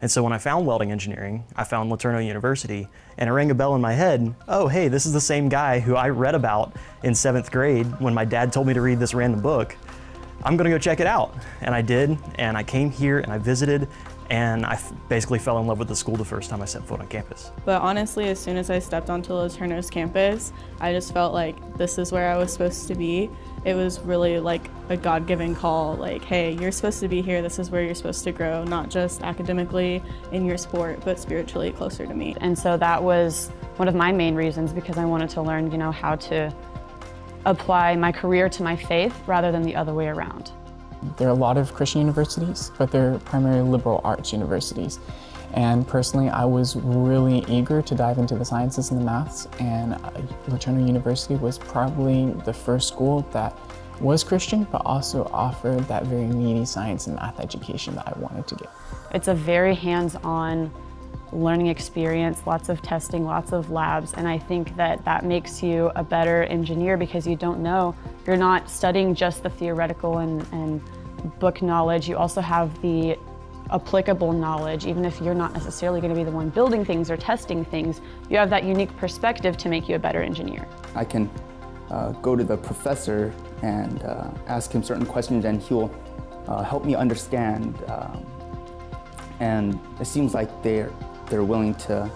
And so when I found welding engineering, I found LeTourneau University, and it rang a bell in my head, oh, hey, this is the same guy who I read about in seventh grade when my dad told me to read this random book. I'm gonna go check it out. And I did, and I came here and I visited, and I basically fell in love with the school the first time I set foot on campus. But honestly, as soon as I stepped onto LeTourneau's campus, I just felt like this is where I was supposed to be. It was really like a God-given call, like, hey, you're supposed to be here, this is where you're supposed to grow, not just academically in your sport, but spiritually closer to me. And so that was one of my main reasons because I wanted to learn, you know, how to apply my career to my faith rather than the other way around. There are a lot of Christian universities, but they're primarily liberal arts universities. And personally, I was really eager to dive into the sciences and the maths, and uh, LeTourneau University was probably the first school that was Christian, but also offered that very meaty science and math education that I wanted to get. It's a very hands-on learning experience, lots of testing, lots of labs, and I think that that makes you a better engineer because you don't know, you're not studying just the theoretical and, and book knowledge, you also have the applicable knowledge, even if you're not necessarily going to be the one building things or testing things, you have that unique perspective to make you a better engineer. I can uh, go to the professor and uh, ask him certain questions and he'll uh, help me understand. Um, and it seems like they're, they're willing to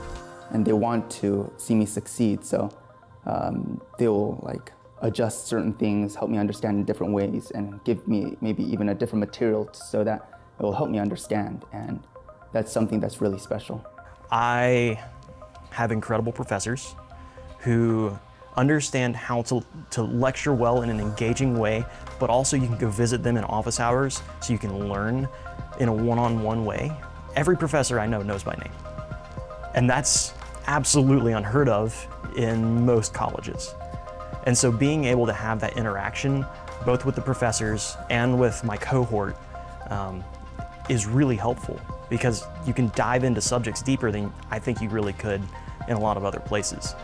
and they want to see me succeed. So um, they will like adjust certain things, help me understand in different ways, and give me maybe even a different material so that it will help me understand. And that's something that's really special. I have incredible professors who understand how to, to lecture well in an engaging way, but also you can go visit them in office hours so you can learn in a one-on-one -on -one way. Every professor I know knows my name. And that's absolutely unheard of in most colleges. And so being able to have that interaction, both with the professors and with my cohort, um, is really helpful because you can dive into subjects deeper than I think you really could in a lot of other places.